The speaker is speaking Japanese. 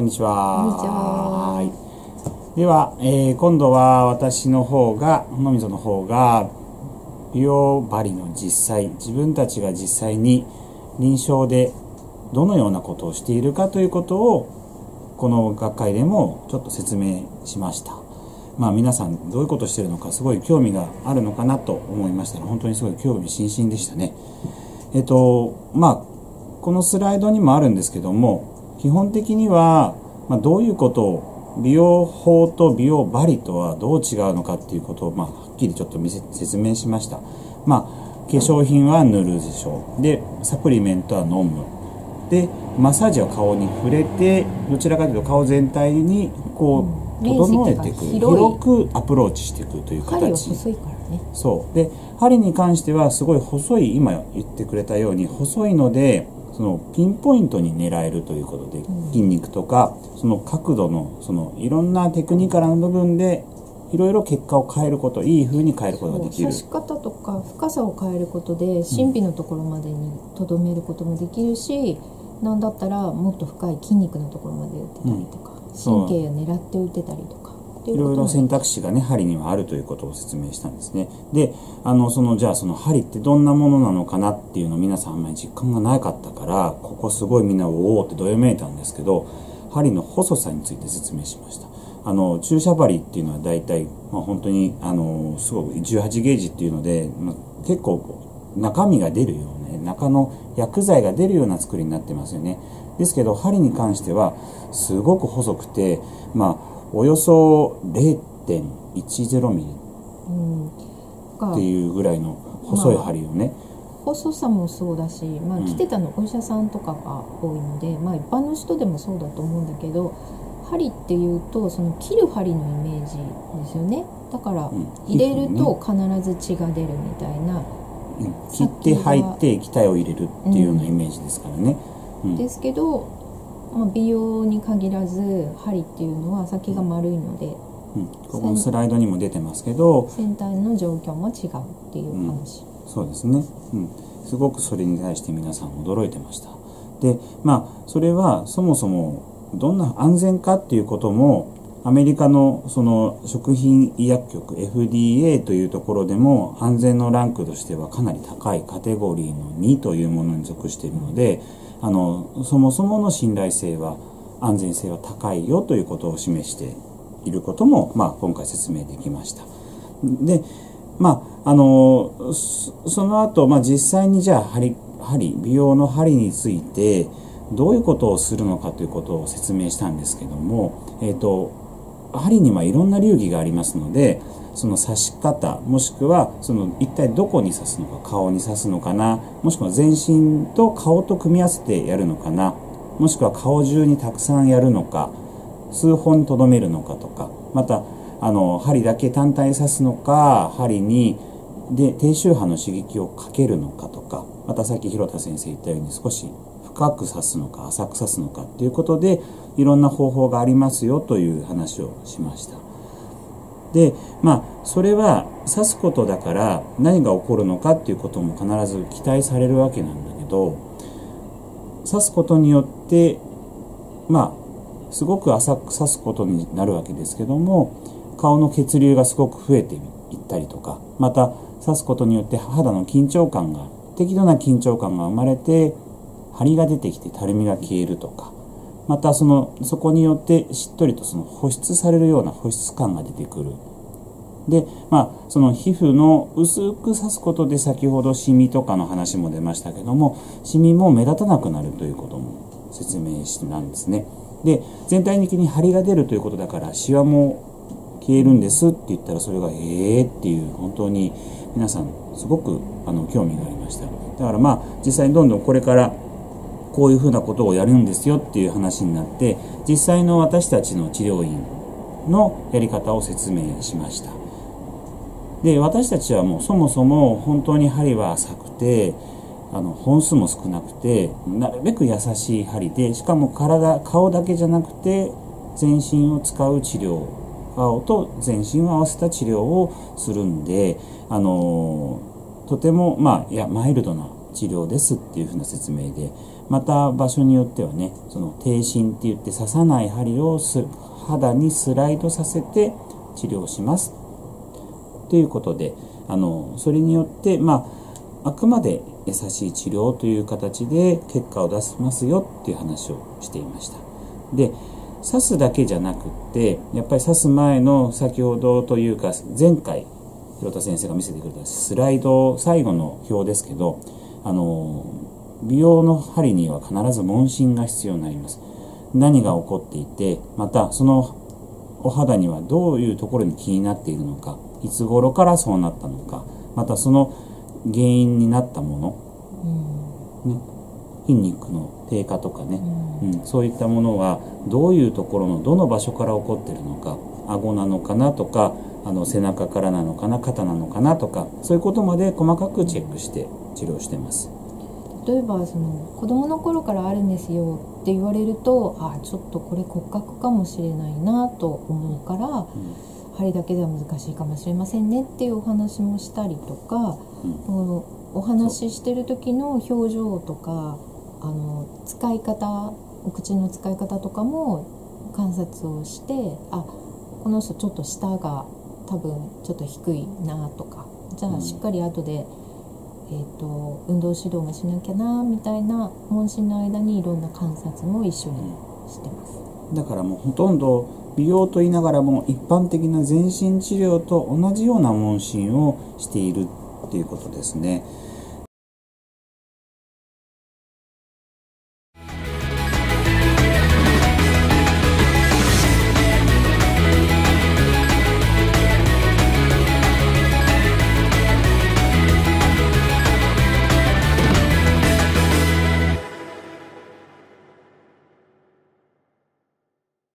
こんにちは。こんにちははいでは、えー今度は私の方が、のみぞの方が、美容針の実際、自分たちが実際に臨床でどのようなことをしているかということを、この学会でもちょっと説明しました。まあ皆さんどういうことをしているのかすごい興味があるのかなと思いましたら、本当にすごい興味津々でしたね。えっと、まあ、このスライドにもあるんですけども、基本的には、まあ、どういうことを、美容法と美容針とはどう違うのかっていうことを、まあ、はっきりちょっと見せ説明しました。まあ、化粧品は塗るでしょう。で、サプリメントは飲む。で、マッサージは顔に触れて、どちらかというと顔全体に、こう、うん整えていく。広くアプローチしていくという形。針は細いからねそうで針に関してはすごい細い今言ってくれたように細いのでそのピンポイントに狙えるということで、ん。筋肉とかその角度のそのいろんなテクニカルな部分でいろいろ結果を変えることいい風に変えることができる。刺し方とか深さを変えることで神秘のところまでにとどめることもできるし、なんだったらもっと深い筋肉のところまで打ってたりとか、そう神経を狙って打ってたりとかいろいろ選択肢がね針にはあるということを説明したんですね。であのそのじゃあその針ってどんなものなのかなっていうのを皆さんあんまり実感がなかったからここすごいみんなおおってどよめいたんですけど針の細さについて説明しました。あの注射針っていうのは大体、まあ、本当にあのすごく18ゲージっていうので、まあ、結構中身が出るようなね中の薬剤が出るような作りになってますよね。ですけど針に関してはすごく細くてまあおよそ0.10ミリうん。が。っていうぐらいの細い針をね、細さもそうだし、まあ、うん。来てたのお医者さんとかが多いので、まあ、一般の人でもそうだと思うんだけど針っていうとその切る針のイメージですよね。だからうん。入れると必ず血が出るみたいな、うん。切って入って液体を入れるっていうようなイメージですからね、うん。ですけど、まあ、美容に限らず針っていうのは先が丸いのでうん。ここのスライドにも出てますけど先端の状況も違うっていう話、そうですね、うん、すごくそれに対して皆さん驚いてました。でまあそれはそもそもどんな安全かっていうこともアメリカのその食品医薬局 FDA というところでも安全のランクとしてはかなり高いカテゴリーの2というものに属しているのであのそもそもの信頼性は安全性は高いよということを示していることも、まあ、今回説明できました。でまああのその後、まあ実際にじゃあ針針美容の針についてどういうことをするのかということを説明したんですけども、えっ、と針にはいろんな流儀がありますのでその刺し方もしくはその一体どこに刺すのか顔に刺すのかなもしくは全身と顔と組み合わせてやるのかなもしくは顔中にたくさんやるのか数本にとどめるのかとかまたあの針だけ単体刺すのか針にで低周波の刺激をかけるのかとかまたさっき広田先生言ったように少し深く刺すのか浅く刺すのかっていうことでいろんな方法がありますよという話をしました。でまあそれは刺すことだから何が起こるのかっていうことも必ず期待されるわけなんだけど刺すことによってまあすごく浅く刺すことになるわけですけども顔の血流がすごく増えていったりとかまた刺すことによって肌の緊張感が適度な緊張感が生まれて張りが出てきてたるみが消えるとかまたそのそこによってしっとりとその保湿されるような保湿感が出てくる。でまあその皮膚の薄く刺すことで先ほどシミとかの話も出ましたけどもシミも目立たなくなるということも説明したんですね。で全体的に張りが出るということだからシワも消えるんですって言ったらそれがええっていう本当に皆さんすごくあの興味がありました。だからまあ実際にどんどんこれからこういうふうなことをやるんですよっていう話になって実際の私たちの治療院のやり方を説明しました。で私たちはもうそもそも本当に針は浅くてあの本数も少なくてなるべく優しい針でしかも体顔だけじゃなくて全身を使う治療顔と全身を合わせた治療をするんであのとてもまあいやマイルドな治療ですっていうふうな説明でまた場所によってはねその低針って言って刺さない針をす肌にスライドさせて治療します。ということであのそれによってまああくまで優しい治療という形で結果を出しますよっていう話をしていました。で刺すだけじゃなくってやっぱり刺す前の先ほどというか前回広田先生が見せてくれたスライド最後の表ですけどあの美容の針には必ず問診が必要になります。何が起こっていてまたそのお肌にはどういうところに気になっているのかいつ頃からそうなったのかまたその原因になったもの、ね、筋肉の低下とかね、うん、そういったものはどういうところのどの場所から起こってるのか顎なのかなとかあの背中からなのかな肩なのかなとかそういうことまで細かくチェックして治療してます。例えばその子供の頃からあるんですよって言われるとあちょっとこれ骨格かもしれないなと思うから、うん、針だけでは難しいかもしれませんねっていうお話もしたりとか、うん、お話ししてる時の表情とかあの使い方お口の使い方とかも観察をしてあこの人ちょっと舌が多分ちょっと低いなとかじゃあしっかり後で、うん、えーと、運動指導もしなきゃなみたいな問診の間にいろんな観察も一緒にしてます。だからもうほとんど美容と言いながらも一般的な全身治療と同じような問診をしているっていうことですね。